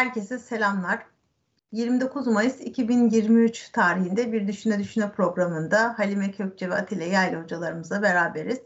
Herkese selamlar. 29 Mayıs 2023 tarihinde Bir Düşüne Düşüne programında Halime Kökçe ve Atilla Yaylı hocalarımızla beraberiz.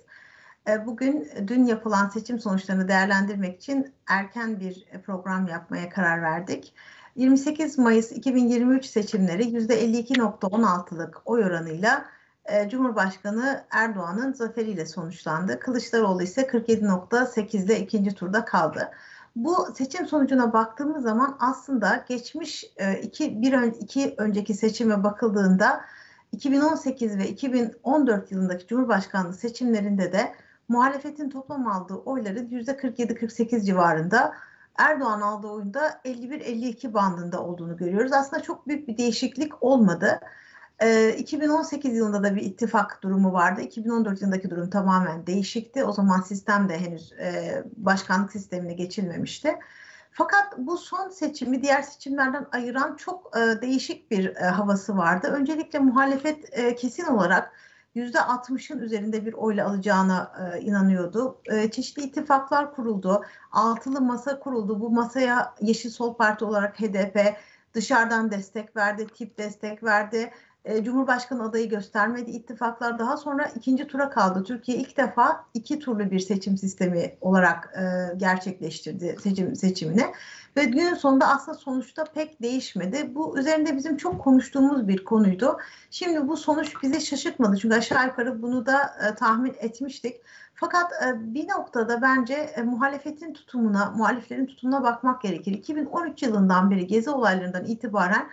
E, bugün dün yapılan seçim sonuçlarını değerlendirmek için erken bir program yapmaya karar verdik. 28 Mayıs 2023 seçimleri %52.16'lık oy oranıyla e, Cumhurbaşkanı Erdoğan'ın zaferiyle sonuçlandı. Kılıçdaroğlu ise 47.8'de ikinci turda kaldı. Bu seçim sonucuna baktığımız zaman aslında geçmiş e, iki, bir ön, iki önceki seçime bakıldığında 2018 ve 2014 yılındaki Cumhurbaşkanlığı seçimlerinde de muhalefetin toplam aldığı oyların %47-48 civarında Erdoğan aldığı oyunda 51-52 bandında olduğunu görüyoruz. Aslında çok büyük bir değişiklik olmadı. 2018 ee, yılında da bir ittifak durumu vardı. 2014 yılındaki durum tamamen değişikti. O zaman sistem de henüz e, başkanlık sistemine geçilmemişti. Fakat bu son seçimi diğer seçimlerden ayıran çok e, değişik bir e, havası vardı. Öncelikle muhalefet kesin olarak %60'ın üzerinde bir oyla alacağına inanıyordu. çeşitli ittifaklar kuruldu. Altılı masa kuruldu. Bu masaya Yeşil Sol Parti olarak HDP dışarıdan destek verdi, tip destek verdi e, Cumhurbaşkanı adayı göstermedi ittifaklar. Daha sonra ikinci tura kaldı. Türkiye ilk defa iki turlu bir seçim sistemi olarak e, gerçekleştirdi seçim seçimini. Ve günün sonunda aslında sonuçta pek değişmedi. Bu üzerinde bizim çok konuştuğumuz bir konuydu. Şimdi bu sonuç bizi şaşırtmadı. Çünkü aşağı yukarı bunu da e, tahmin etmiştik. Fakat e, bir noktada bence e, muhalefetin tutumuna, muhaliflerin tutumuna bakmak gerekir. 2013 yılından beri gezi olaylarından itibaren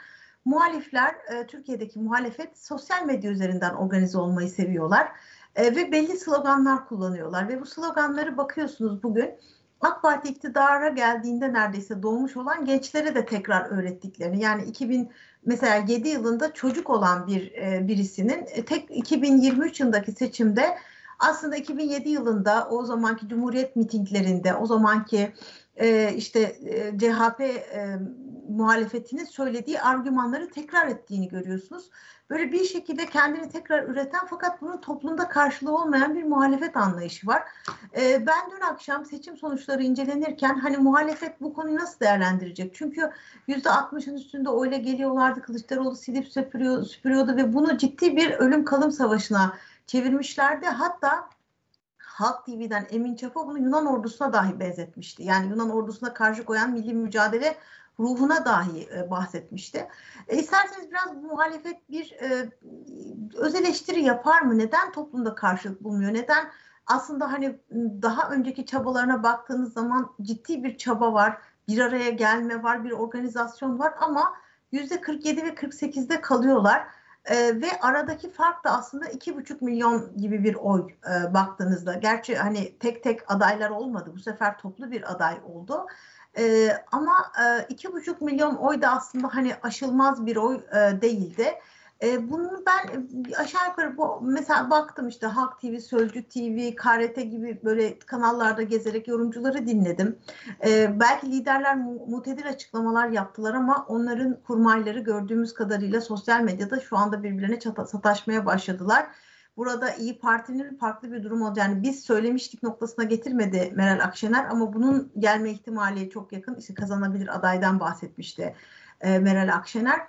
muhalifler, e, Türkiye'deki muhalefet sosyal medya üzerinden organize olmayı seviyorlar. E, ve belli sloganlar kullanıyorlar. Ve bu sloganları bakıyorsunuz bugün AK Parti iktidara geldiğinde neredeyse doğmuş olan gençlere de tekrar öğrettiklerini. Yani 2000 mesela 7 yılında çocuk olan bir e, birisinin e, tek 2023 yılındaki seçimde aslında 2007 yılında o zamanki Cumhuriyet mitinglerinde, o zamanki e, işte e, CHP e, muhalefetinin söylediği argümanları tekrar ettiğini görüyorsunuz. Böyle bir şekilde kendini tekrar üreten fakat bunun toplumda karşılığı olmayan bir muhalefet anlayışı var. E, ben dün akşam seçim sonuçları incelenirken hani muhalefet bu konuyu nasıl değerlendirecek? Çünkü yüzde 60'ın üstünde oyla geliyorlardı. Kılıçdaroğlu silip süpürüyor, süpürüyordu ve bunu ciddi bir ölüm kalım savaşına çevirmişlerdi. Hatta Halk TV'den Emin Çapa bunu Yunan ordusuna dahi benzetmişti. Yani Yunan ordusuna karşı koyan milli mücadele ruhuna dahi e, bahsetmişti. E, isterseniz biraz muhalefet bir e, öz eleştiri yapar mı? Neden toplumda karşılık bulmuyor? Neden aslında hani daha önceki çabalarına baktığınız zaman ciddi bir çaba var, bir araya gelme var, bir organizasyon var ama yüzde 47 ve 48'de kalıyorlar. E, ve aradaki fark da aslında iki buçuk milyon gibi bir oy e, baktığınızda. Gerçi hani tek tek adaylar olmadı. Bu sefer toplu bir aday oldu. E, ama e, iki buçuk milyon oy da aslında hani aşılmaz bir oy e, değildi. E, bunu ben aşağı yukarı bu mesela baktım işte Halk TV, Sözcü TV, KRT gibi böyle kanallarda gezerek yorumcuları dinledim. E, belki liderler mutedil açıklamalar yaptılar ama onların kurmayları gördüğümüz kadarıyla sosyal medyada şu anda birbirlerine çata, sataşmaya başladılar. Burada İyi Parti'nin farklı bir durum oldu. Yani biz söylemiştik noktasına getirmedi Meral Akşener ama bunun gelme ihtimali çok yakın. İşte kazanabilir adaydan bahsetmişti e, Meral Akşener.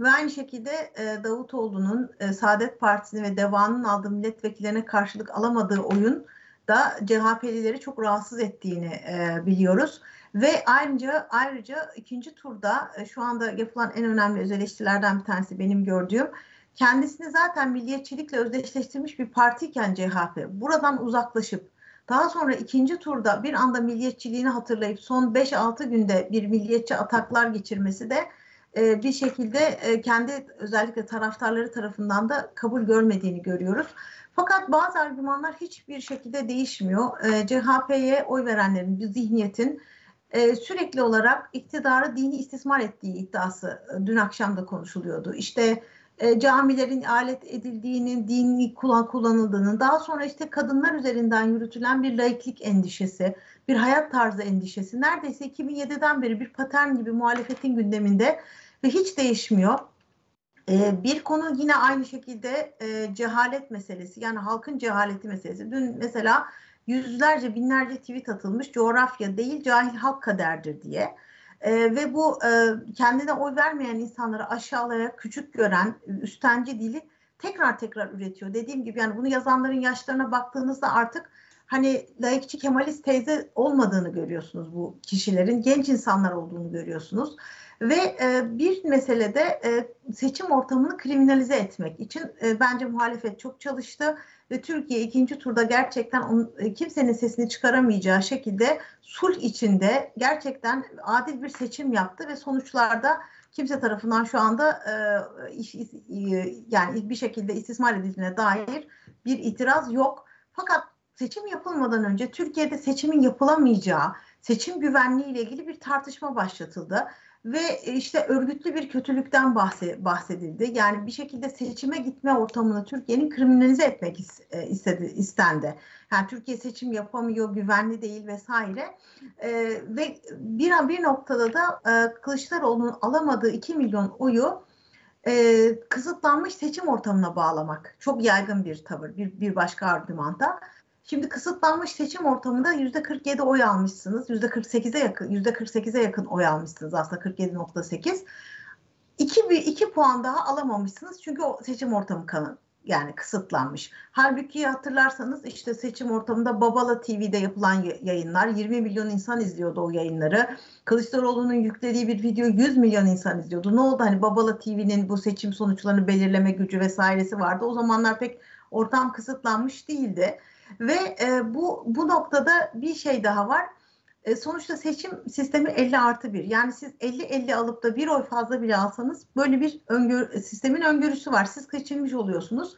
Ve aynı şekilde e, Davutoğlu'nun e, Saadet Partisi'ne ve DEVA'nın aldığı milletvekillerine karşılık alamadığı oyun da CHP'lileri çok rahatsız ettiğini e, biliyoruz. Ve ayrıca ayrıca ikinci turda e, şu anda yapılan en önemli öz eleştirilerden bir tanesi benim gördüğüm kendisini zaten milliyetçilikle özdeşleştirmiş bir partiyken CHP buradan uzaklaşıp daha sonra ikinci turda bir anda milliyetçiliğini hatırlayıp son 5-6 günde bir milliyetçi ataklar geçirmesi de e, bir şekilde e, kendi özellikle taraftarları tarafından da kabul görmediğini görüyoruz. Fakat bazı argümanlar hiçbir şekilde değişmiyor. E, CHP'ye oy verenlerin, bir zihniyetin e, sürekli olarak iktidarı dini istismar ettiği iddiası e, dün akşam da konuşuluyordu. İşte e, camilerin alet edildiğinin, dini kullan kullanıldığının, daha sonra işte kadınlar üzerinden yürütülen bir laiklik endişesi, bir hayat tarzı endişesi neredeyse 2007'den beri bir patern gibi muhalefetin gündeminde ve hiç değişmiyor. Ee, bir konu yine aynı şekilde e, cehalet meselesi yani halkın cehaleti meselesi. Dün mesela yüzlerce binlerce tweet atılmış coğrafya değil cahil halk kaderdir diye. E, ve bu e, kendine oy vermeyen insanları aşağılayarak küçük gören üstenci dili tekrar tekrar üretiyor. Dediğim gibi yani bunu yazanların yaşlarına baktığınızda artık hani layıkçı Kemalist teyze olmadığını görüyorsunuz bu kişilerin. Genç insanlar olduğunu görüyorsunuz. Ve e, bir meselede e, seçim ortamını kriminalize etmek için e, bence muhalefet çok çalıştı ve Türkiye ikinci turda gerçekten on, e, kimsenin sesini çıkaramayacağı şekilde sulh içinde gerçekten adil bir seçim yaptı ve sonuçlarda kimse tarafından şu anda e, iş, e, yani bir şekilde istismar edildiğine dair bir itiraz yok. Fakat seçim yapılmadan önce Türkiye'de seçimin yapılamayacağı, seçim güvenliği ile ilgili bir tartışma başlatıldı ve e, işte örgütlü bir kötülükten bahsedildi. Yani bir şekilde seçime gitme ortamını Türkiye'nin kriminalize etmek e, istedi, istendi. Yani Türkiye seçim yapamıyor, güvenli değil vesaire. Ee, ve bir bir noktada da e, Kılıçdaroğlu'nun alamadığı 2 milyon oyu e, kısıtlanmış seçim ortamına bağlamak. Çok yaygın bir tavır, bir, bir başka argümanda. Şimdi kısıtlanmış seçim ortamında yüzde 47 oy almışsınız. Yüzde 48'e yakın, yüzde 48'e yakın oy almışsınız aslında 47.8. İki, bir, iki puan daha alamamışsınız çünkü o seçim ortamı kanı yani kısıtlanmış. Halbuki hatırlarsanız işte seçim ortamında Babala TV'de yapılan yayınlar 20 milyon insan izliyordu o yayınları. Kılıçdaroğlu'nun yüklediği bir video 100 milyon insan izliyordu. Ne oldu hani Babala TV'nin bu seçim sonuçlarını belirleme gücü vesairesi vardı. O zamanlar pek ortam kısıtlanmış değildi. Ve e, bu bu noktada bir şey daha var. E, sonuçta seçim sistemi 50 artı 1. Yani siz 50-50 alıp da bir oy fazla bile alsanız böyle bir öngör, sistemin öngörüsü var. Siz kaçınmış oluyorsunuz.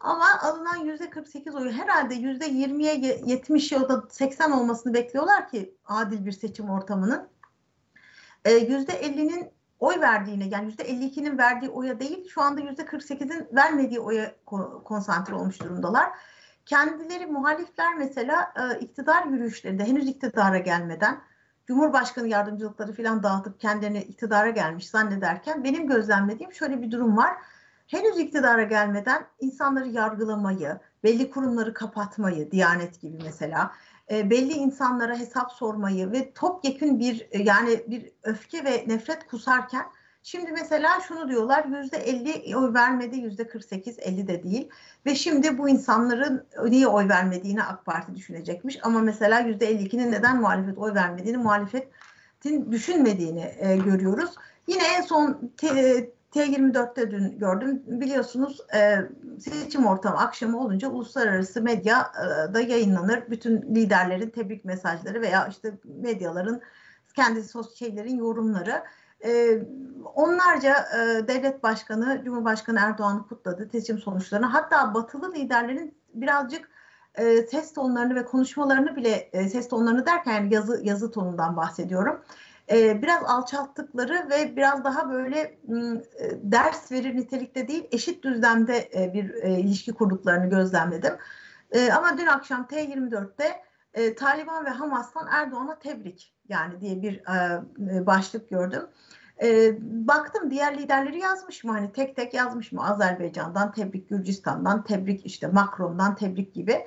Ama alınan yüzde 48 oyu herhalde yüzde 20'ye 70 ya da 80 olmasını bekliyorlar ki adil bir seçim ortamının. E, yüzde 50'nin oy verdiğine yani yüzde 52'nin verdiği oya değil şu anda yüzde 48'in vermediği oya konsantre olmuş durumdalar. Kendileri muhalifler mesela e, iktidar yürüyüşlerinde henüz iktidara gelmeden Cumhurbaşkanı yardımcılıkları falan dağıtıp kendilerine iktidara gelmiş zannederken benim gözlemlediğim şöyle bir durum var. Henüz iktidara gelmeden insanları yargılamayı, belli kurumları kapatmayı, Diyanet gibi mesela, e, belli insanlara hesap sormayı ve topyekün bir yani bir öfke ve nefret kusarken Şimdi mesela şunu diyorlar yüzde 50 oy vermedi yüzde 48 50 de değil ve şimdi bu insanların niye oy vermediğini AK Parti düşünecekmiş ama mesela yüzde 52'nin neden muhalefet oy vermediğini muhalefetin düşünmediğini e, görüyoruz. Yine en son T, T24'te dün gördüm biliyorsunuz e, seçim ortamı akşamı olunca uluslararası medyada yayınlanır bütün liderlerin tebrik mesajları veya işte medyaların kendi sosyal şeylerin yorumları. E, onlarca e, devlet başkanı, Cumhurbaşkanı Erdoğan'ı kutladı seçim sonuçlarını. Hatta batılı liderlerin birazcık e, ses tonlarını ve konuşmalarını bile e, ses tonlarını derken yani yazı yazı tonundan bahsediyorum. E, biraz alçalttıkları ve biraz daha böyle e, ders verir nitelikte değil eşit düzlemde e, bir e, ilişki kurduklarını gözlemledim. E, ama dün akşam T24'te e, Taliban ve Hamas'tan Erdoğan'a tebrik yani diye bir e, e, başlık gördüm. E, baktım diğer liderleri yazmış mı hani tek tek yazmış mı Azerbaycan'dan tebrik, Gürcistan'dan tebrik, işte Macron'dan tebrik gibi.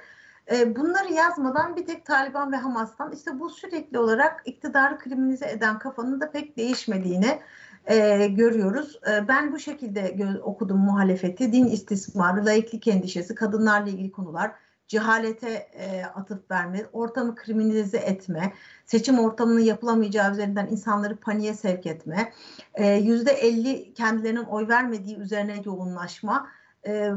E, bunları yazmadan bir tek Taliban ve Hamas'tan işte bu sürekli olarak iktidarı kriminalize eden kafanın da pek değişmediğini e, görüyoruz. E, ben bu şekilde okudum muhalefeti, din istismarı, laiklik endişesi, kadınlarla ilgili konular, cehalete e, atıf verme, ortamı kriminalize etme, seçim ortamının yapılamayacağı üzerinden insanları paniğe sevk etme, yüzde elli kendilerinin oy vermediği üzerine yoğunlaşma, e,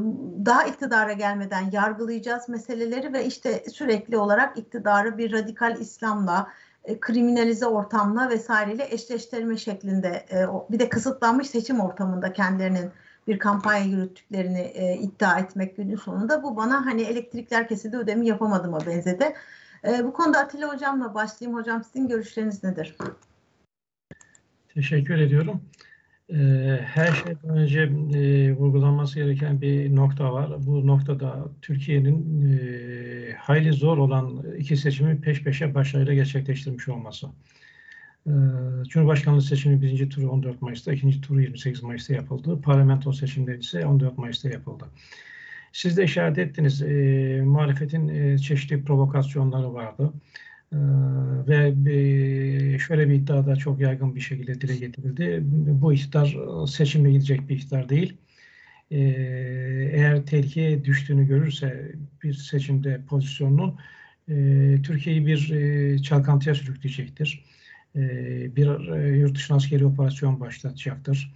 daha iktidara gelmeden yargılayacağız meseleleri ve işte sürekli olarak iktidarı bir radikal İslam'la, e, kriminalize ortamla vesaireyle eşleştirme şeklinde e, bir de kısıtlanmış seçim ortamında kendilerinin bir kampanya yürüttüklerini e, iddia etmek günün sonunda bu bana hani elektrikler kesildi ödemi yapamadığıma benzedi. E, bu konuda Atilla Hocam'la başlayayım. Hocam sizin görüşleriniz nedir? Teşekkür ediyorum. E, her şeyden önce e, vurgulanması gereken bir nokta var. Bu noktada Türkiye'nin e, hayli zor olan iki seçimi peş peşe başarıyla gerçekleştirmiş olması. Ee, Cumhurbaşkanlığı seçimi birinci turu 14 Mayıs'ta, ikinci turu 28 Mayıs'ta yapıldı. Parlamento seçimleri ise 14 Mayıs'ta yapıldı. Siz de işaret ettiniz, e, muhalefetin e, çeşitli provokasyonları vardı. ve şöyle bir iddia da çok yaygın bir şekilde dile getirildi. Bu iktidar seçimle gidecek bir iktidar değil. Eğer tehlikeye düştüğünü görürse bir seçimde pozisyonunun Türkiye'yi bir çalkantıya sürükleyecektir. Bir yurt dışına askeri operasyon başlatacaktır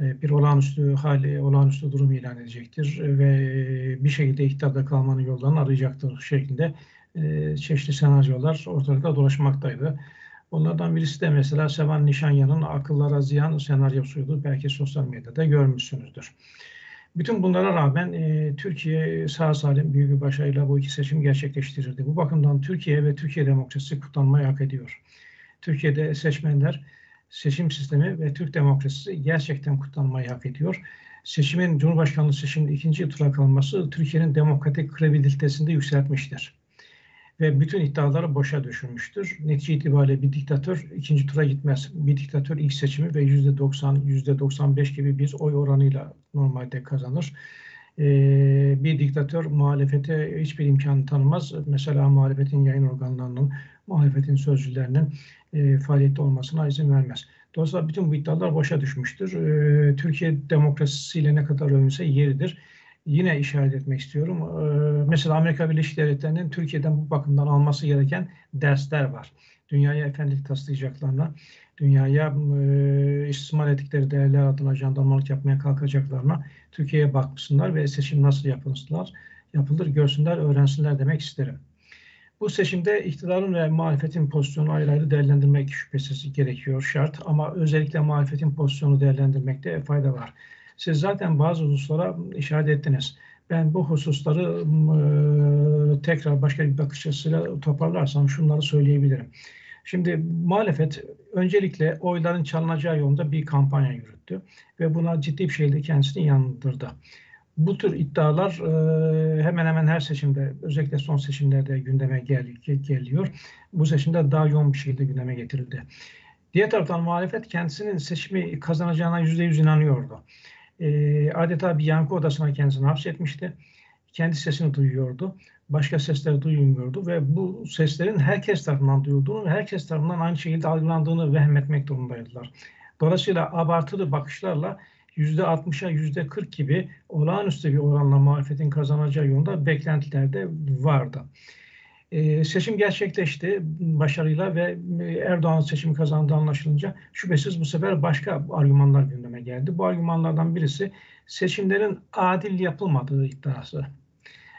bir olağanüstü hali, olağanüstü durum ilan edecektir ve bir şekilde iktidarda kalmanın yollarını arayacaktır şeklinde e, çeşitli senaryolar ortalıkta dolaşmaktaydı. Onlardan birisi de mesela Sevan Nişanyan'ın akıllara ziyan senaryosuydu. Belki sosyal medyada görmüşsünüzdür. Bütün bunlara rağmen e, Türkiye sağ salim büyük bir başarıyla bu iki seçim gerçekleştirirdi. Bu bakımdan Türkiye ve Türkiye demokrasisi kutlanmayı hak ediyor. Türkiye'de seçmenler seçim sistemi ve Türk demokrasisi gerçekten kutlanmayı hak ediyor. Seçimin Cumhurbaşkanlığı seçiminin ikinci tura kalması Türkiye'nin demokratik kredibilitesini yükseltmiştir ve bütün iddiaları boşa düşürmüştür. Netice itibariyle bir diktatör ikinci tura gitmez. Bir diktatör ilk seçimi ve yüzde 90, yüzde 95 gibi bir oy oranıyla normalde kazanır. Ee, bir diktatör muhalefete hiçbir imkan tanımaz. Mesela muhalefetin yayın organlarının, muhalefetin sözcülerinin e, faaliyette olmasına izin vermez. Dolayısıyla bütün bu iddialar boşa düşmüştür. Ee, Türkiye demokrasisiyle ne kadar övünse yeridir yine işaret etmek istiyorum. Ee, mesela Amerika Birleşik Devletleri'nin Türkiye'den bu bakımdan alması gereken dersler var. Dünyaya efendilik taslayacaklarına, dünyaya e, istismar ettikleri değerler adına jandarmalık yapmaya kalkacaklarına Türkiye'ye bakmışsınlar ve seçim nasıl yapılırlar, yapılır görsünler, öğrensinler demek isterim. Bu seçimde iktidarın ve muhalefetin pozisyonu ayrı ayrı değerlendirmek şüphesiz gerekiyor, şart. Ama özellikle muhalefetin pozisyonu değerlendirmekte fayda var. Siz zaten bazı hususlara işaret ettiniz. Ben bu hususları e, tekrar başka bir bakış açısıyla toparlarsam şunları söyleyebilirim. Şimdi muhalefet öncelikle oyların çalınacağı yolunda bir kampanya yürüttü ve buna ciddi bir şekilde kendisini yandırdı. Bu tür iddialar e, hemen hemen her seçimde özellikle son seçimlerde gündeme gel, geliyor. Bu seçimde daha yoğun bir şekilde gündeme getirildi. Diğer taraftan muhalefet kendisinin seçimi kazanacağına yüzde yüz inanıyordu e, adeta bir yankı odasına kendisini hapsetmişti. Kendi sesini duyuyordu. Başka sesleri duymuyordu ve bu seslerin herkes tarafından duyulduğunu ve herkes tarafından aynı şekilde algılandığını vehmetmek durumundaydılar. Dolayısıyla abartılı bakışlarla %60'a %40 gibi olağanüstü bir oranla muhalefetin kazanacağı yolunda beklentiler de vardı. Ee, seçim gerçekleşti başarıyla ve e, Erdoğan seçimi kazandığı anlaşılınca şüphesiz bu sefer başka argümanlar gündeme geldi. Bu argümanlardan birisi seçimlerin adil yapılmadığı iddiası.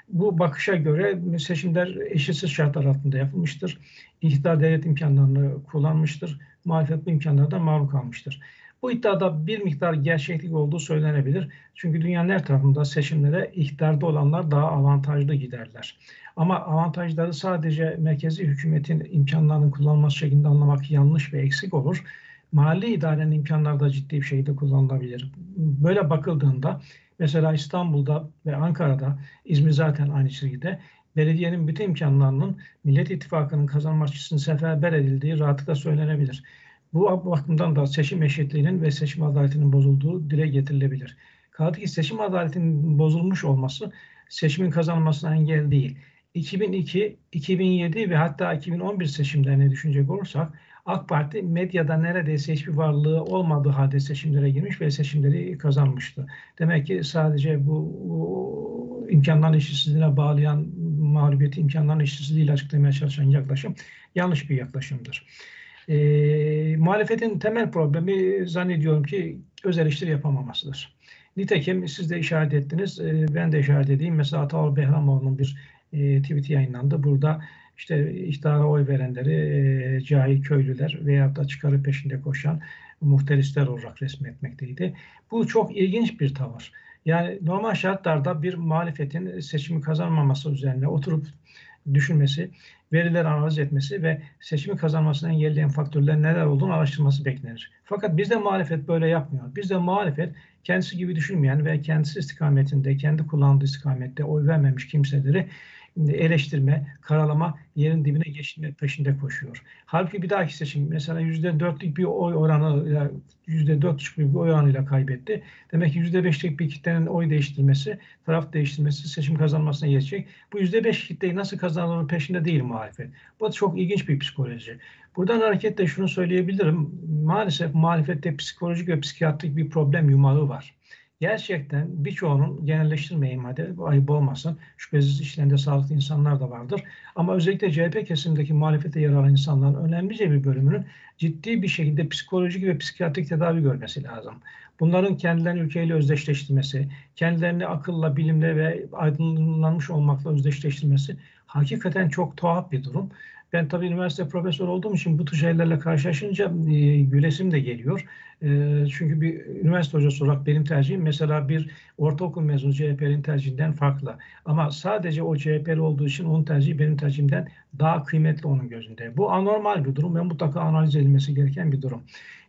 Bu bakışa göre seçimler eşitsiz şartlar altında yapılmıştır. İktidar devlet imkanlarını kullanmıştır. Muhalefet bu imkanlardan mahrum kalmıştır. Bu iddiada bir miktar gerçeklik olduğu söylenebilir. Çünkü dünyanın her tarafında seçimlere iktidarda olanlar daha avantajlı giderler. Ama avantajları sadece merkezi hükümetin imkanlarının kullanılması şeklinde anlamak yanlış ve eksik olur. Mahalli idarenin imkanları da ciddi bir şekilde kullanılabilir. Böyle bakıldığında mesela İstanbul'da ve Ankara'da, İzmir zaten aynı çizgide belediyenin bütün imkanlarının Millet İttifakı'nın kazanma açısından seferber edildiği rahatlıkla söylenebilir. Bu bakımdan da seçim eşitliğinin ve seçim adaletinin bozulduğu dile getirilebilir. Kaldı ki seçim adaletinin bozulmuş olması seçimin kazanılmasına engel değil. 2002, 2007 ve hatta 2011 seçimlerine düşünecek olursak AK Parti medyada neredeyse hiçbir varlığı olmadığı halde seçimlere girmiş ve seçimleri kazanmıştı. Demek ki sadece bu imkanların eşitsizliğine bağlayan mağlubiyeti imkanların eşitsizliğiyle açıklamaya çalışan yaklaşım yanlış bir yaklaşımdır. E, muhalefetin temel problemi zannediyorum ki öz eleştiri yapamamasıdır. Nitekim siz de işaret ettiniz, e, ben de işaret edeyim. Mesela Ataol Behramoğlu'nun bir e, tweet yayınlandı. Burada işte iktidara oy verenleri e, cahil köylüler veya da çıkarı peşinde koşan muhterisler olarak resmetmekteydi. Bu çok ilginç bir tavır. Yani normal şartlarda bir muhalefetin seçimi kazanmaması üzerine oturup düşünmesi, veriler analiz etmesi ve seçimi kazanmasını engelleyen faktörler neler olduğunu araştırması beklenir. Fakat bizde muhalefet böyle yapmıyor. Bizde muhalefet kendisi gibi düşünmeyen ve kendisi istikametinde, kendi kullandığı istikamette oy vermemiş kimseleri eleştirme, karalama, yerin dibine geçme peşinde koşuyor. Halbuki bir dahaki seçim mesela yüzde dörtlük bir oy oranı, yüzde dört bir oy oranıyla kaybetti. Demek ki yüzde beşlik bir kitlenin oy değiştirmesi, taraf değiştirmesi seçim kazanmasına yetecek. Bu yüzde beş kitleyi nasıl kazanılır peşinde değil muhalefet. Bu çok ilginç bir psikoloji. Buradan hareketle şunu söyleyebilirim. Maalesef muhalefette psikolojik ve psikiyatrik bir problem yumağı var gerçekten birçoğunun genelleştirmeyeyim hadi ayıp olmasın. Şüphesiz işlerinde sağlıklı insanlar da vardır. Ama özellikle CHP kesimindeki muhalefete yer alan insanların önemlice bir bölümünün ciddi bir şekilde psikolojik ve psikiyatrik tedavi görmesi lazım. Bunların kendilerini ülkeyle özdeşleştirmesi, kendilerini akılla, bilimle ve aydınlanmış olmakla özdeşleştirmesi hakikaten çok tuhaf bir durum. Ben tabii üniversite profesör olduğum için bu tür şeylerle karşılaşınca e, gülesim de geliyor. E, çünkü bir üniversite hocası olarak benim tercihim mesela bir ortaokul mezunu CHP'nin tercihinden farklı. Ama sadece o CHP'li olduğu için onun tercihi benim tercihimden daha kıymetli onun gözünde. Bu anormal bir durum ve mutlaka analiz edilmesi gereken bir durum.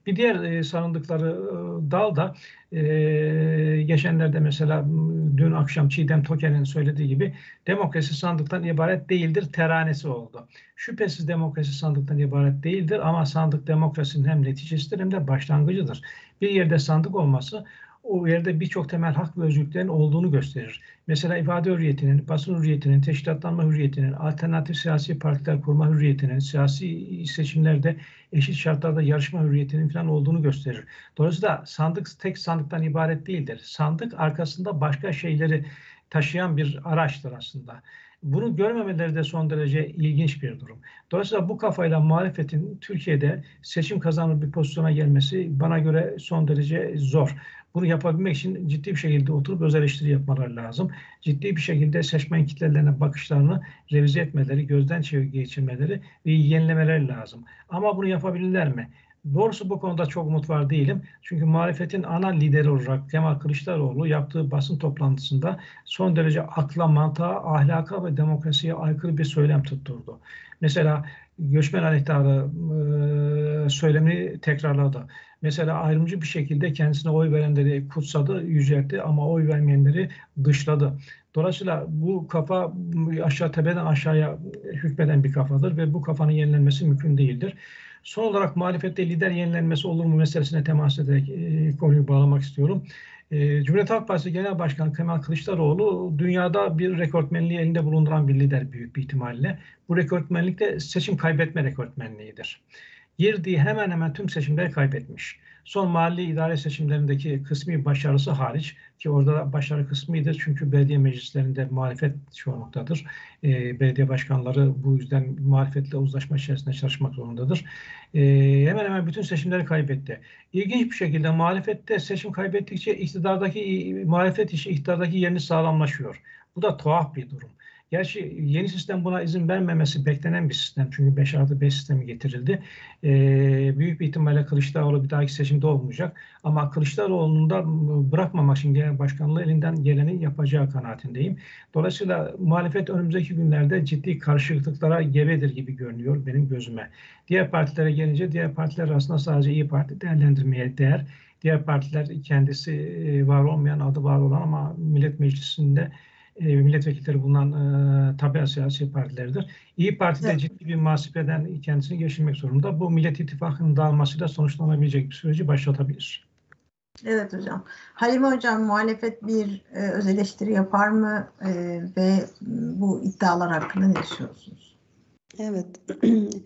Bir diğer e, sarındıkları e, dal da e, geçenlerde mesela dün akşam Çiğdem Toker'in söylediği gibi demokrasi sandıktan ibaret değildir teranesi oldu. Şüphesiz demokrasi sandıktan ibaret değildir ama sandık demokrasinin hem neticesidir hem de başlangıcıdır. Bir yerde sandık olması o yerde birçok temel hak ve özgürlüklerin olduğunu gösterir. Mesela ifade hürriyetinin, basın hürriyetinin, teşkilatlanma hürriyetinin, alternatif siyasi partiler kurma hürriyetinin, siyasi seçimlerde eşit şartlarda yarışma hürriyetinin falan olduğunu gösterir. Dolayısıyla sandık tek sandıktan ibaret değildir. Sandık arkasında başka şeyleri taşıyan bir araçtır aslında. Bunu görmemeleri de son derece ilginç bir durum. Dolayısıyla bu kafayla muhalefetin Türkiye'de seçim kazanır bir pozisyona gelmesi bana göre son derece zor. Bunu yapabilmek için ciddi bir şekilde oturup öz eleştiri yapmaları lazım. Ciddi bir şekilde seçmen kitlelerine bakışlarını revize etmeleri, gözden geçirmeleri ve yenilemeleri lazım. Ama bunu yapabilirler mi? Doğrusu bu konuda çok umut var değilim. Çünkü muhalefetin ana lideri olarak Kemal Kılıçdaroğlu yaptığı basın toplantısında son derece akla, mantığa, ahlaka ve demokrasiye aykırı bir söylem tutturdu. Mesela göçmen anahtarı e, söylemini tekrarladı. Mesela ayrımcı bir şekilde kendisine oy verenleri kutsadı, yüceltti ama oy vermeyenleri dışladı. Dolayısıyla bu kafa aşağı tepeden aşağıya hükmeden bir kafadır ve bu kafanın yenilenmesi mümkün değildir. Son olarak muhalefette lider yenilenmesi olur mu meselesine temas ederek e, konuyu bağlamak istiyorum. E, Cumhuriyet Halk Partisi Genel Başkanı Kemal Kılıçdaroğlu dünyada bir rekortmenliği elinde bulunduran bir lider büyük bir ihtimalle. Bu rekortmenlik de seçim kaybetme rekortmenliğidir girdiği hemen hemen tüm seçimleri kaybetmiş. Son mahalli idare seçimlerindeki kısmi başarısı hariç ki orada başarı kısmıdır çünkü belediye meclislerinde muhalefet çoğunluktadır. E, belediye başkanları bu yüzden muhalefetle uzlaşma içerisinde çalışmak zorundadır. E, hemen hemen bütün seçimleri kaybetti. İlginç bir şekilde muhalefette seçim kaybettikçe iktidardaki muhalefet işi iktidardaki yerini sağlamlaşıyor. Bu da tuhaf bir durum. Gerçi yeni sistem buna izin vermemesi beklenen bir sistem. Çünkü 5 artı 5 sistemi getirildi. Ee, büyük bir ihtimalle Kılıçdaroğlu bir dahaki seçimde olmayacak. Ama Kılıçdaroğlu'nu da bırakmamak için genel başkanlığı elinden geleni yapacağı kanaatindeyim. Dolayısıyla muhalefet önümüzdeki günlerde ciddi karşılıklıklara gebedir gibi görünüyor benim gözüme. Diğer partilere gelince diğer partiler arasında sadece iyi Parti değerlendirmeye değer. Diğer partiler kendisi e, var olmayan, adı var olan ama Millet Meclisi'nde e, milletvekilleri bulunan e, tabi siyasi partileridir. İyi Parti de evet. ciddi bir masipeden kendisini geçirmek zorunda. Bu Millet İttifakı'nın dağılmasıyla sonuçlanabilecek bir süreci başlatabilir. Evet hocam. Halime hocam muhalefet bir e, öz eleştiri yapar mı e, ve bu iddialar hakkında ne düşünüyorsunuz? Evet.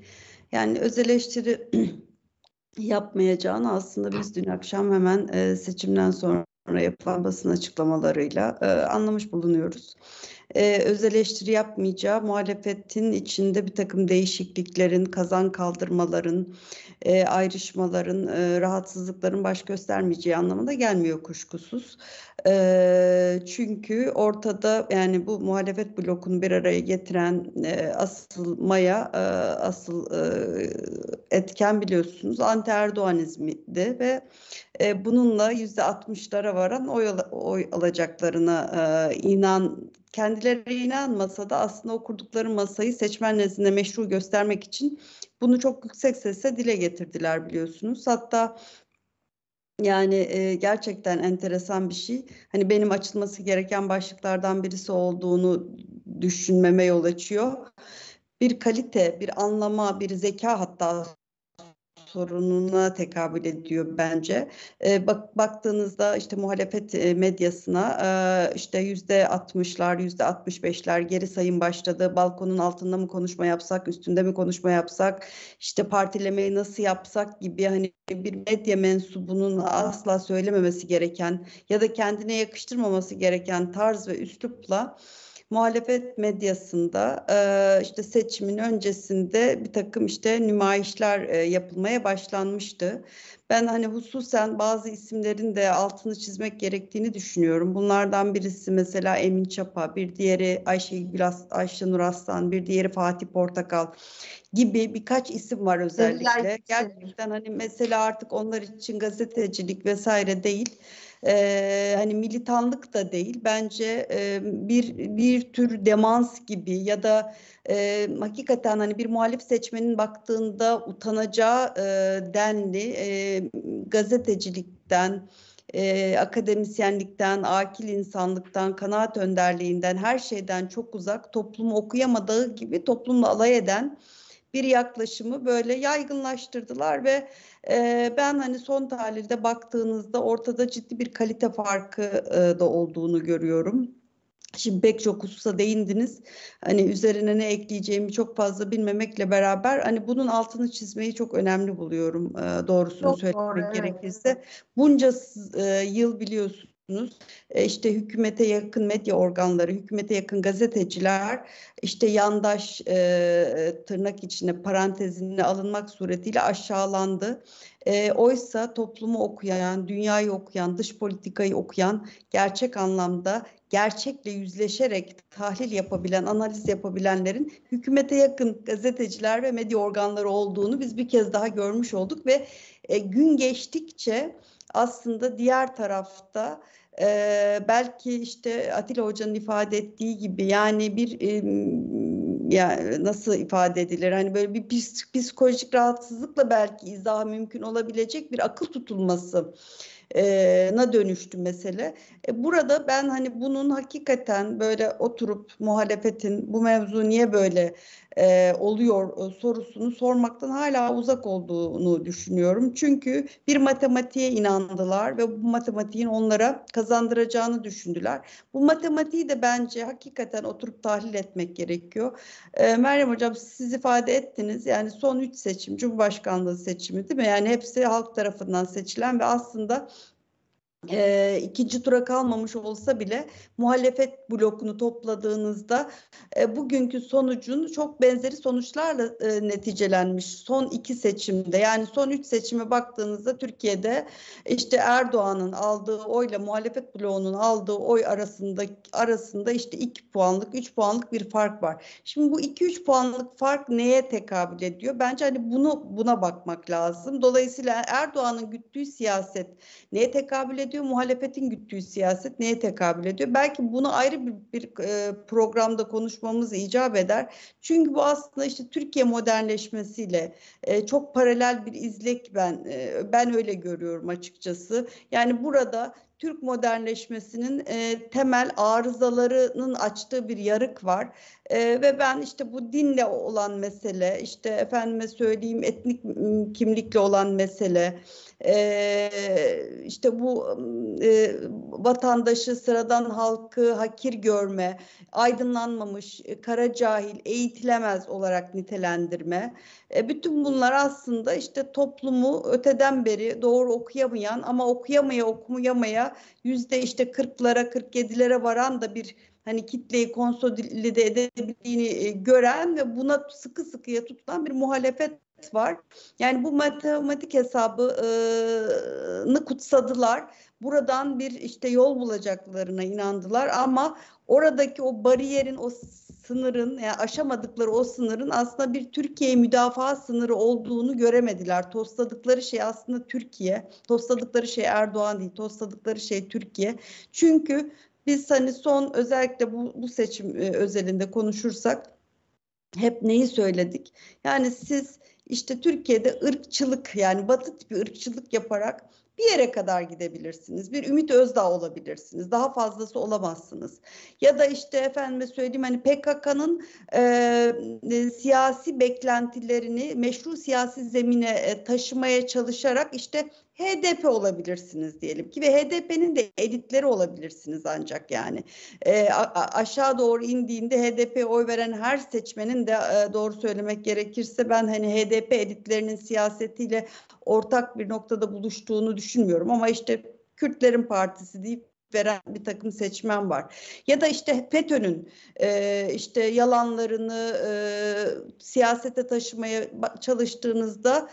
yani öz eleştiri yapmayacağını aslında biz dün akşam hemen e, seçimden sonra yapılan basın açıklamalarıyla e, anlamış bulunuyoruz. E, öz eleştiri yapmayacağı muhalefetin içinde bir takım değişikliklerin, kazan kaldırmaların, e, ayrışmaların, e, rahatsızlıkların baş göstermeyeceği anlamına gelmiyor kuşkusuz. E, çünkü ortada yani bu muhalefet blokunu bir araya getiren e, asıl maya, e, asıl e, etken biliyorsunuz anti Erdoğanizmiydi ve e, bununla yüzde altmışlara varan oy, oy alacaklarına e, inan kendileri inanmasa da aslında okurdukları masayı seçmen nezdinde meşru göstermek için bunu çok yüksek sesle dile getirdiler biliyorsunuz. Hatta Yani e, gerçekten enteresan bir şey. Hani benim açılması gereken başlıklardan birisi olduğunu düşünmeme yol açıyor. Bir kalite, bir anlama, bir zeka hatta sorununa tekabül ediyor bence. E, bak baktığınızda işte muhalefet e, medyasına e, işte yüzde 60'lar, yüzde 65'ler geri sayım başladı. Balkonun altında mı konuşma yapsak, üstünde mi konuşma yapsak, işte partilemeyi nasıl yapsak gibi hani bir medya mensubunun asla söylememesi gereken ya da kendine yakıştırmaması gereken tarz ve üslupla muhalefet medyasında e, işte seçimin öncesinde bir takım işte nümayişler e, yapılmaya başlanmıştı. Ben hani hususen bazı isimlerin de altını çizmek gerektiğini düşünüyorum. Bunlardan birisi mesela Emin Çapa, bir diğeri Ayşe, Ayşenur Aslan, bir diğeri Fatih Portakal gibi birkaç isim var özellikle. Gerçekten hani mesela artık onlar için gazetecilik vesaire değil e, hani militanlık da değil bence e, bir bir tür demans gibi ya da e, hakikaten hani bir muhalif seçmenin baktığında utanacağı e, denli e, gazetecilikten e, akademisyenlikten, akil insanlıktan, kanaat önderliğinden her şeyden çok uzak toplumu okuyamadığı gibi toplumla alay eden bir yaklaşımı böyle yaygınlaştırdılar ve e, ben hani son tahlilde baktığınızda ortada ciddi bir kalite farkı e, da olduğunu görüyorum. Şimdi pek çok hususa değindiniz. Hani üzerine ne ekleyeceğimi çok fazla bilmemekle beraber hani bunun altını çizmeyi çok önemli buluyorum. E, doğrusunu çok söylemek doğru, gerekirse. Evet. Bunca e, yıl biliyorsunuz e, işte hükümete yakın medya organları, hükümete yakın gazeteciler işte yandaş e, tırnak içine parantezine alınmak suretiyle aşağılandı. E, oysa toplumu okuyan, dünyayı okuyan, dış politikayı okuyan, gerçek anlamda gerçekle yüzleşerek tahlil yapabilen, analiz yapabilenlerin hükümete yakın gazeteciler ve medya organları olduğunu biz bir kez daha görmüş olduk ve e, gün geçtikçe aslında diğer tarafta e, belki işte Atilla Hoca'nın ifade ettiği gibi yani bir e, yani nasıl ifade edilir hani böyle bir psikolojik rahatsızlıkla belki izah mümkün olabilecek bir akıl tutulması na dönüştü mesele. E, burada ben hani bunun hakikaten böyle oturup muhalefetin bu mevzu niye böyle e, oluyor sorusunu sormaktan hala uzak olduğunu düşünüyorum. Çünkü bir matematiğe inandılar ve bu matematiğin onlara kazandıracağını düşündüler. Bu matematiği de bence hakikaten oturup tahlil etmek gerekiyor. E, Meryem Hocam siz ifade ettiniz yani son üç seçim Cumhurbaşkanlığı seçimi değil mi? Yani hepsi halk tarafından seçilen ve aslında e, ikinci tura kalmamış olsa bile muhalefet blokunu topladığınızda e, bugünkü sonucun çok benzeri sonuçlarla e, neticelenmiş son iki seçimde yani son üç seçime baktığınızda Türkiye'de işte Erdoğan'ın aldığı oyla muhalefet bloğunun aldığı oy arasında arasında işte iki puanlık üç puanlık bir fark var. Şimdi bu iki üç puanlık fark neye tekabül ediyor? Bence hani bunu buna bakmak lazım. Dolayısıyla Erdoğan'ın güttüğü siyaset neye tekabül ediyor? Muhalefetin güttüğü siyaset neye tekabül ediyor? Belki bunu ayrı bir, bir e, programda konuşmamız icap eder. Çünkü bu aslında işte Türkiye modernleşmesiyle e, çok paralel bir izlek ben e, ben öyle görüyorum açıkçası. Yani burada Türk modernleşmesinin e, temel arızalarının açtığı bir yarık var. E, ve ben işte bu dinle olan mesele, işte efendime söyleyeyim etnik kimlikle olan mesele, e, işte bu e, vatandaşı, sıradan halkı hakir görme, aydınlanmamış, kara cahil, eğitilemez olarak nitelendirme. E, bütün bunlar aslında işte toplumu öteden beri doğru okuyamayan ama okuyamaya okuyamaya yüzde işte 40'lara 47'lere varan da bir hani kitleyi konsolide edebildiğini e, gören ve buna sıkı sıkıya tutulan bir muhalefet var. Yani bu matematik hesabını kutsadılar. Buradan bir işte yol bulacaklarına inandılar ama oradaki o bariyerin o sınırın yani aşamadıkları o sınırın aslında bir Türkiye müdafaa sınırı olduğunu göremediler. Tosladıkları şey aslında Türkiye. Tosladıkları şey Erdoğan değil. Tosladıkları şey Türkiye. Çünkü biz hani son özellikle bu, bu seçim e, özelinde konuşursak hep neyi söyledik? Yani siz işte Türkiye'de ırkçılık yani batı tipi ırkçılık yaparak bir yere kadar gidebilirsiniz. Bir Ümit Özdağ olabilirsiniz. Daha fazlası olamazsınız. Ya da işte efendime söyleyeyim hani PKK'nın e, siyasi beklentilerini meşru siyasi zemine e, taşımaya çalışarak işte HDP olabilirsiniz diyelim ki ve HDP'nin de elitleri olabilirsiniz ancak yani e, aşağı doğru indiğinde HDP'ye oy veren her seçmenin de e, doğru söylemek gerekirse ben hani HDP elitlerinin siyasetiyle ortak bir noktada buluştuğunu düşünmüyorum ama işte Kürtlerin partisi deyip veren bir takım seçmen var. Ya da işte FETÖ'nün e, işte yalanlarını e, siyasete taşımaya çalıştığınızda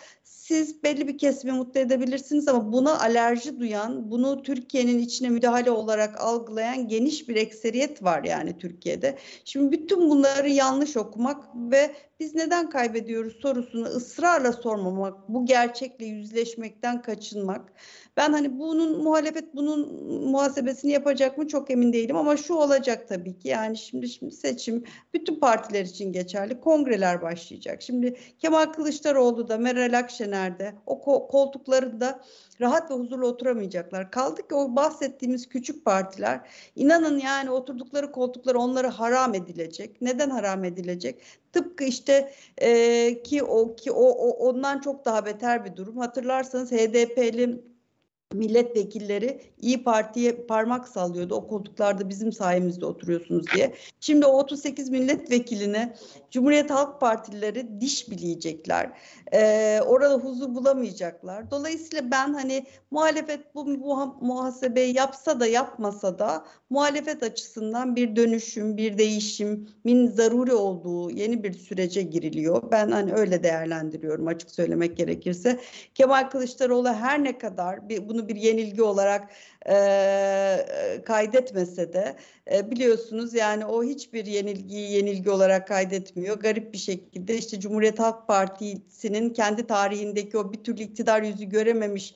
siz belli bir kesimi mutlu edebilirsiniz ama buna alerji duyan, bunu Türkiye'nin içine müdahale olarak algılayan geniş bir ekseriyet var yani Türkiye'de. Şimdi bütün bunları yanlış okumak ve biz neden kaybediyoruz sorusunu ısrarla sormamak, bu gerçekle yüzleşmekten kaçınmak. Ben hani bunun muhalefet bunun muhasebesini yapacak mı çok emin değilim ama şu olacak tabii ki. Yani şimdi şimdi seçim bütün partiler için geçerli. Kongreler başlayacak. Şimdi Kemal Kılıçdaroğlu da Meral Akşener de o koltuklarında rahat ve huzurlu oturamayacaklar. Kaldı ki o bahsettiğimiz küçük partiler inanın yani oturdukları koltuklar onlara haram edilecek. Neden haram edilecek? Tıpkı işte e, ki o ki o, o ondan çok daha beter bir durum. Hatırlarsanız HDP'li milletvekilleri İyi Parti'ye parmak sallıyordu. O koltuklarda bizim sayemizde oturuyorsunuz diye. Şimdi o 38 milletvekiline Cumhuriyet Halk Partilileri diş bileyecekler. Ee, orada huzur bulamayacaklar. Dolayısıyla ben hani muhalefet bu, muhasebeyi yapsa da yapmasa da muhalefet açısından bir dönüşüm, bir değişimin zaruri olduğu yeni bir sürece giriliyor. Ben hani öyle değerlendiriyorum açık söylemek gerekirse. Kemal Kılıçdaroğlu her ne kadar bir, bunu bir yenilgi olarak e, kaydetmese de e, biliyorsunuz yani o hiçbir yenilgiyi yenilgi olarak kaydetmiyor. Garip bir şekilde işte Cumhuriyet Halk Partisi'nin kendi tarihindeki o bir türlü iktidar yüzü görememiş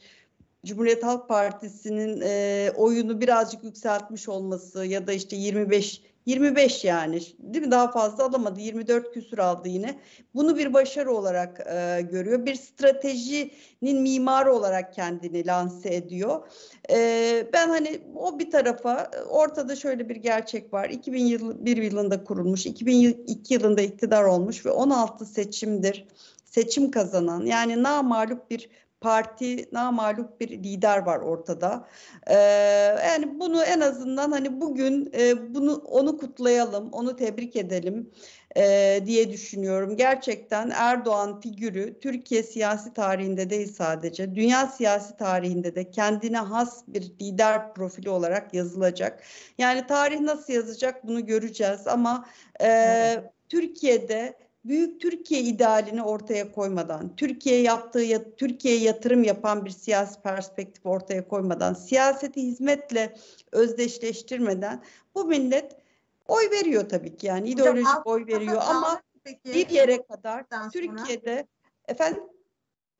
Cumhuriyet Halk Partisi'nin e, oyunu birazcık yükseltmiş olması ya da işte 25 25 yani. Değil mi? Daha fazla alamadı. 24 küsur aldı yine. Bunu bir başarı olarak e, görüyor. Bir stratejinin mimarı olarak kendini lanse ediyor. E, ben hani o bir tarafa ortada şöyle bir gerçek var. 2001 yılında kurulmuş 2002 yılında iktidar olmuş ve 16 seçimdir seçim kazanan yani namalup bir parti namalup bir lider var ortada. Ee, yani bunu en azından hani bugün e, bunu onu kutlayalım, onu tebrik edelim e, diye düşünüyorum. Gerçekten Erdoğan figürü Türkiye siyasi tarihinde değil sadece, dünya siyasi tarihinde de kendine has bir lider profili olarak yazılacak. Yani tarih nasıl yazacak bunu göreceğiz ama e, Türkiye'de büyük Türkiye idealini ortaya koymadan, Türkiye yaptığı Türkiye'ye yatırım yapan bir siyasi perspektif ortaya koymadan, siyaseti hizmetle özdeşleştirmeden bu millet oy veriyor tabii ki. Yani ideolojik oy veriyor ama bir yere kadar Türkiye'de efendim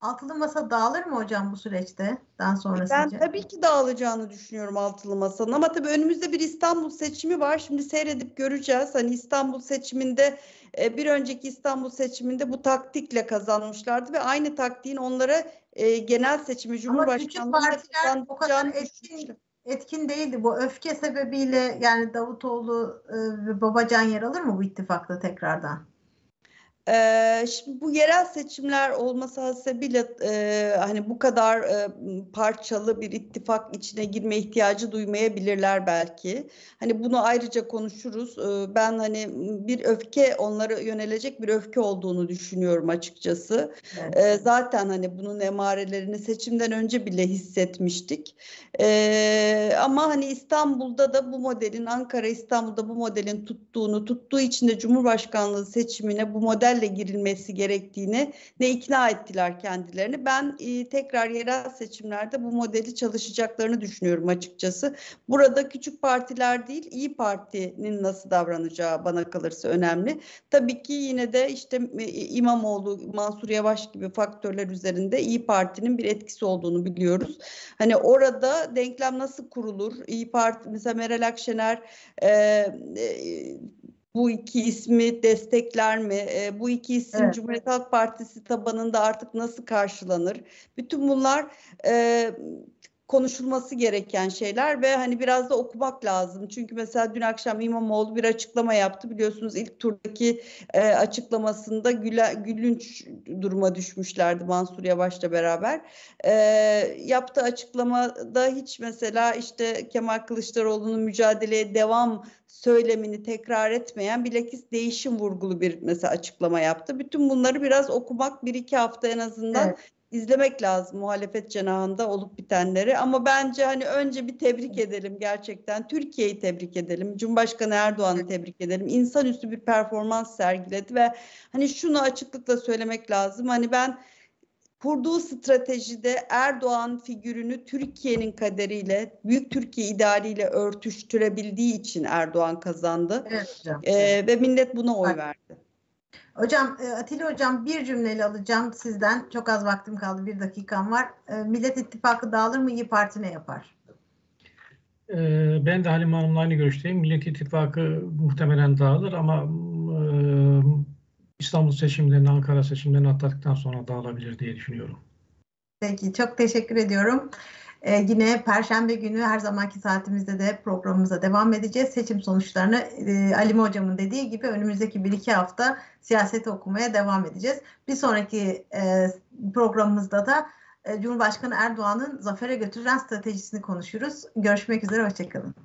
Altılı masa dağılır mı hocam bu süreçte daha sonrasında? Ben tabii ki dağılacağını düşünüyorum altılı masanın ama tabii önümüzde bir İstanbul seçimi var. Şimdi seyredip göreceğiz. Hani İstanbul seçiminde e, bir önceki İstanbul seçiminde bu taktikle kazanmışlardı ve aynı taktiğin onlara e, genel seçimi Cumhurbaşkanlığı'nda kazandıracağını etkin, etkin değildi. Bu öfke sebebiyle yani Davutoğlu e, ve Babacan yer alır mı bu ittifakta tekrardan? Ee, şimdi bu yerel seçimler olması hasebiyle e, hani bu kadar e, parçalı bir ittifak içine girme ihtiyacı duymayabilirler belki. Hani bunu ayrıca konuşuruz. Ee, ben hani bir öfke onlara yönelecek bir öfke olduğunu düşünüyorum açıkçası. Evet. Ee, zaten hani bunun emarelerini seçimden önce bile hissetmiştik. Ee, ama hani İstanbul'da da bu modelin Ankara İstanbul'da bu modelin tuttuğunu tuttuğu için de Cumhurbaşkanlığı seçimine bu model modellerle girilmesi gerektiğini ne ikna ettiler kendilerini. Ben e, tekrar yerel seçimlerde bu modeli çalışacaklarını düşünüyorum açıkçası. Burada küçük partiler değil, İyi Parti'nin nasıl davranacağı bana kalırsa önemli. Tabii ki yine de işte e, İmamoğlu, Mansur Yavaş gibi faktörler üzerinde İyi Parti'nin bir etkisi olduğunu biliyoruz. Hani orada denklem nasıl kurulur? İyi Parti mesela Meral Akşener e, e, bu iki ismi destekler mi? E, bu iki isim Evet. Cumhuriyet Halk Partisi tabanında artık nasıl karşılanır? Bütün bunlar e, konuşulması gereken şeyler ve hani biraz da okumak lazım. Çünkü mesela dün akşam İmamoğlu bir açıklama yaptı. Biliyorsunuz ilk turdaki e, açıklamasında güle, gülünç duruma düşmüşlerdi Mansur Yavaş'la beraber. E, yaptığı açıklamada hiç mesela işte Kemal Kılıçdaroğlu'nun mücadeleye devam söylemini tekrar etmeyen bilakis değişim vurgulu bir mesela açıklama yaptı. Bütün bunları biraz okumak bir iki hafta en azından Evet. İzlemek lazım muhalefet cenahında olup bitenleri. Ama bence hani önce bir tebrik edelim gerçekten. Türkiye'yi tebrik edelim. Cumhurbaşkanı Erdoğan'ı tebrik edelim. İnsanüstü bir performans sergiledi ve hani şunu açıklıkla söylemek lazım. Hani ben kurduğu stratejide Erdoğan figürünü Türkiye'nin kaderiyle, büyük Türkiye idealiyle örtüştürebildiği için Erdoğan kazandı. Evet. Ee, ve millet buna oy verdi. Hocam e, Atilla hocam bir cümleyle alacağım sizden. Çok az vaktim kaldı. Bir dakikam var. E, Millet İttifakı dağılır mı? İyi Parti ne yapar? Ee, Ben de Halim Hanım'la aynı görüşteyim. Millet İttifakı muhtemelen dağılır ama e, İstanbul seçimlerini, Ankara seçimlerini atlattıktan sonra dağılabilir diye düşünüyorum. Peki çok teşekkür ediyorum. Ee, yine Perşembe günü her zamanki saatimizde de programımıza devam edeceğiz. Seçim sonuçlarını e, Alim Hocam'ın dediği gibi önümüzdeki bir iki hafta siyaseti okumaya devam edeceğiz. Bir sonraki e, programımızda da e, Cumhurbaşkanı Erdoğan'ın zafere götüren stratejisini konuşuruz. Görüşmek üzere, hoşçakalın.